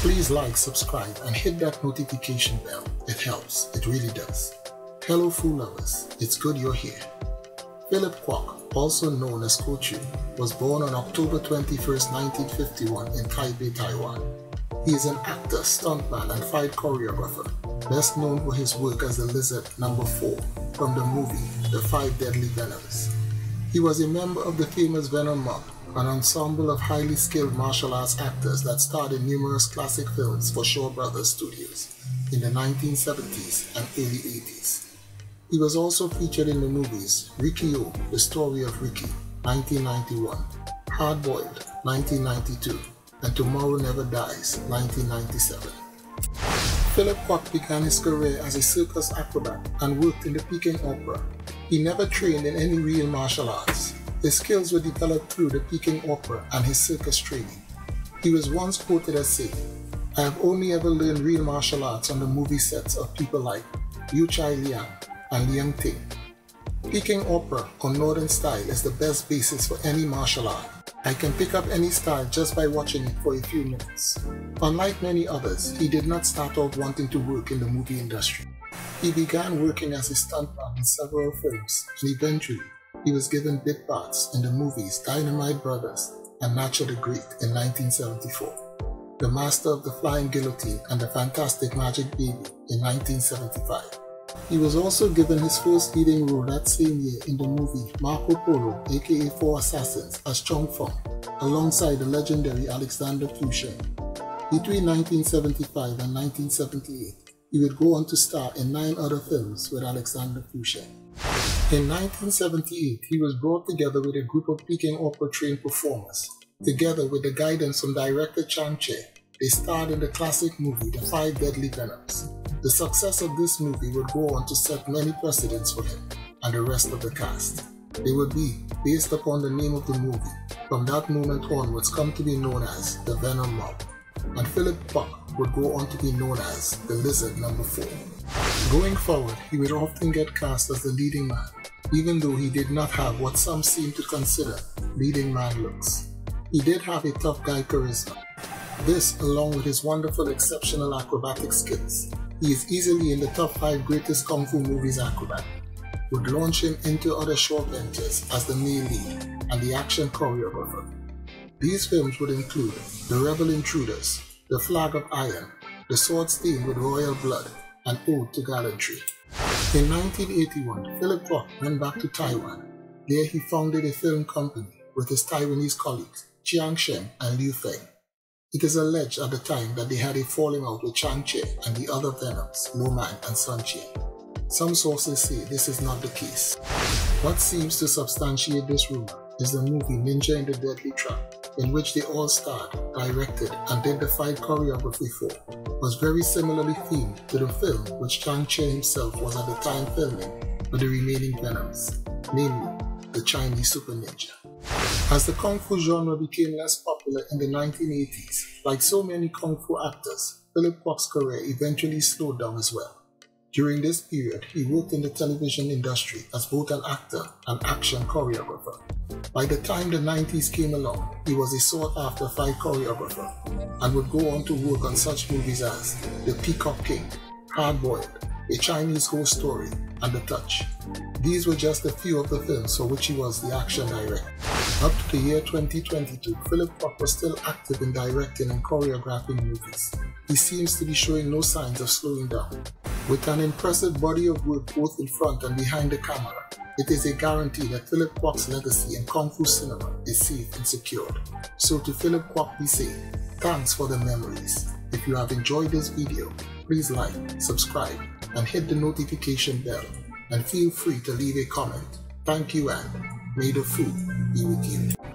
Please like, subscribe, and hit that notification bell. It helps, it really does. Hello food lovers, it's good you're here. Philip Kwok, also known as Kuo Chui, was born on October 21, 1951 in Taipei, Taiwan. He is an actor, stuntman, and fight choreographer, best known for his work as the Lizard Number 4 from the movie The Five Deadly Venoms. He was a member of the famous Venom Mob, an ensemble of highly skilled martial arts actors that starred in numerous classic films for Shaw Brothers Studios in the 1970s and early 80s. He was also featured in the movies Riki-Oh, The Story of Ricky, 1991, Hard Boiled, 1992, and Tomorrow Never Dies, 1997. Philip Kwok began his career as a circus acrobat and worked in the Peking Opera. He never trained in any real martial arts. His skills were developed through the Peking Opera and his circus training. He was once quoted as saying, I have only ever learned real martial arts on the movie sets of people like Yu Chai Liang and Liang Ting. Peking Opera or Northern style is the best basis for any martial art. I can pick up any style just by watching it for a few minutes. Unlike many others, he did not start off wanting to work in the movie industry. He began working as a stuntman in several films and eventually he was given bit parts in the movies Dynamite Brothers and Na Cha the Great in 1974, The Master of the Flying Guillotine and The Fantastic Magic Baby in 1975. He was also given his first leading role that same year in the movie Marco Polo aka Four Assassins as Chong Fong, alongside the legendary Alexander Fusheng. Between 1975 and 1978, he would go on to star in nine other films with Alexander Fusheng. In 1978, he was brought together with a group of Peking opera trained performers. Together with the guidance from director Chang Che, they starred in the classic movie The Five Deadly Venoms. The success of this movie would go on to set many precedents for him and the rest of the cast. They would be based upon the name of the movie. From that moment onwards come to be known as the Venom Mob. And Philip Kwok would go on to be known as the Lizard Number 4. Going forward, he would often get cast as the leading man, even though he did not have what some seem to consider leading man looks. He did have a tough guy charisma. This, along with his wonderful exceptional acrobatic skills, he is easily in the top 5 greatest kung fu movies acrobat, would launch him into other short ventures as the main lead and the action choreographer. These films would include The Rebel Intruders, The Flag of Iron, The Sword Stained with Royal Blood, and Ode to Gallantry. In 1981, Philip Kwok went back to Taiwan. There he founded a film company with his Taiwanese colleagues, Chiang Sheng and Lu Feng. It is alleged at the time that they had a falling out with Chang Che and the other Venoms, Lo Mang and Sun Chien. Some sources say this is not the case. What seems to substantiate this rumor is the movie Ninja in the Deadly Trap, in which they all starred, directed, and did the fight choreography for, was very similarly themed to the film which Chang Che himself was at the time filming for the remaining Venoms, namely the Chinese Super Ninja. As the Kung Fu genre became less popular in the 1980s, like so many Kung Fu actors, Philip Kwok's career eventually slowed down as well. During this period, he worked in the television industry as both an actor and action choreographer. By the time the 90s came along, he was a sought after fight choreographer and would go on to work on such movies as The Peacock King, Hard Boiled, A Chinese Ghost Story, and The Touch. These were just a few of the films for which he was the action director. Up to the year 2022, Philip Kwok was still active in directing and choreographing movies. He seems to be showing no signs of slowing down. With an impressive body of work both in front and behind the camera, it is a guarantee that Philip Kwok's legacy in Kung Fu cinema is safe and secured. So to Philip Kwok we say, thanks for the memories. If you have enjoyed this video, please like, subscribe, and hit the notification bell. And feel free to leave a comment. Thank you and may the food be with you.